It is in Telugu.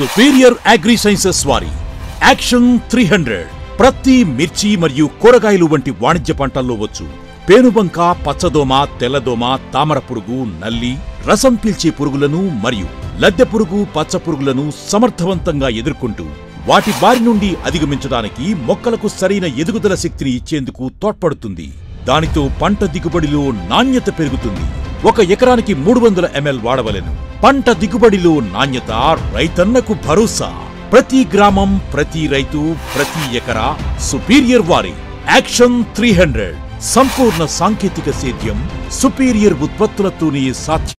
సుపీరియర్ అగ్రి సైన్సెస్ వారి యాక్షన్ త్రీ హండ్రెడ్ ప్రతి మిర్చి మరియు కూరగాయలు వంటి వాణిజ్య పంటల్లో వచ్చు. పేనుబంక పచ్చదోమ తెల్లదోమ తామర పురుగు నల్లి రసం పీల్చే పురుగులను మరియు లద్దె పురుగు పచ్చ పురుగులను సమర్థవంతంగా ఎదుర్కొంటూ వాటి బారి నుండి అధిగమించడానికి మొక్కలకు సరైన ఎదుగుదల శక్తిని ఇచ్చేందుకు తోడ్పడుతుంది. దానితో పంట దిగుబడిలో నాణ్యత పెరుగుతుంది. ఒక ఎకరానికి మూడు వందల ఎంఎల్ వాడవలెను. పంట దిగుబడిలో నాణ్యత రైతన్నకు భరోసా. ప్రతి గ్రామం ప్రతి రైతు ప్రతి ఎకరా సుపీరియర్ వారి. Action three hundred. సంపూర్ణ సాంకేతిక సేద్యం సుపీరియర్ ఉత్పత్తులతోనే సాధ్యం.